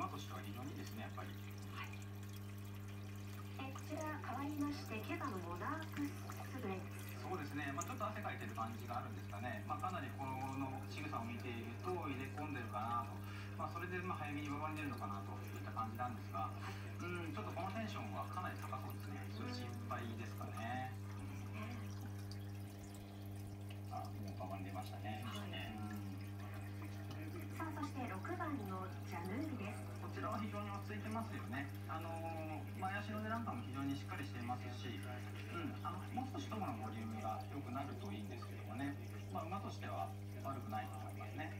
馬としては非常にいいですねやっぱり、はい、えこちら変わりましてキャガのモナークスブレッそうですね、まあ、ちょっと汗かいてる感じがあるんですかね、まあ、かなりこの仕草を見ていると入れ込んでるかなと、まあ、それでまあ早めに上回れるのかなといった感じなんですが、うん、ちょっとこのテンションはかなり高そうですね、ちょっと心配ですかね。あもう我慢出ましたね。はい、さあそして六番のちらは非常に落ち着いてますよね。あのー前足の値段感も非常にしっかりしていますし、うん、あのもう少しトムのボリュームが良くなるといいんですけどもね、まあ、馬としては悪くないと思いますね。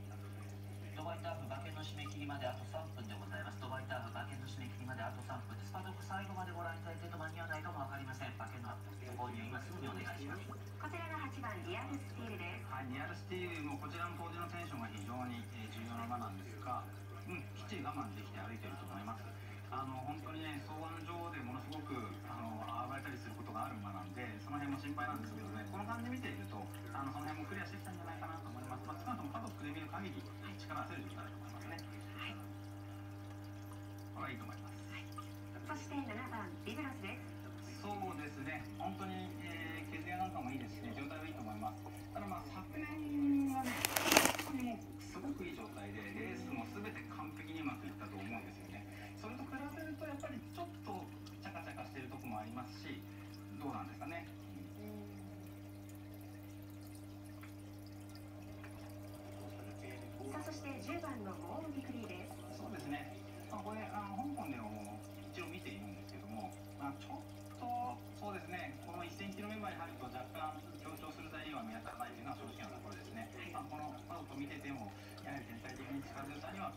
ドバイターフ馬券の締め切りまであと3分でございます。ドバイターフ馬券の締め切りまであと3分です。パドック最後までご覧いただいてると間に合わないかもわかりません。馬券のご購入今すぐにお願いします。こちらが8番リアルスティールですはい、ニアルスティールもこちらの当時のテンションが非常に、えー重要な馬なんですが、うん、きっちり我慢できて歩いていると思います。あの本当にね、草案上でものすごくあの暴れたりすることがある馬なんで、その辺も心配なんですけどね、この感じ見ていると、あのその辺もクリアしてきたんじゃないかなと思います。まあ、少なくともパドックで見る限り、力を当てる状態だと思いますね。はいこれはいいと思います。そして7番ビブロスですそうですね、本当に、えー、毛艶なんかもいいですし、状態はいいと思います。ただまあ、昨年そして10番のモーン・ディクリーですそうですね、まあ、これあの香港でも一応見ているんですけども、まあ、ちょっとそうですね。この 1000km 前に入ると若干強調する材料は見当たらないというのは正直なところですね、はい、まあ、このパドッ見ててもやはり全体的に近づいたには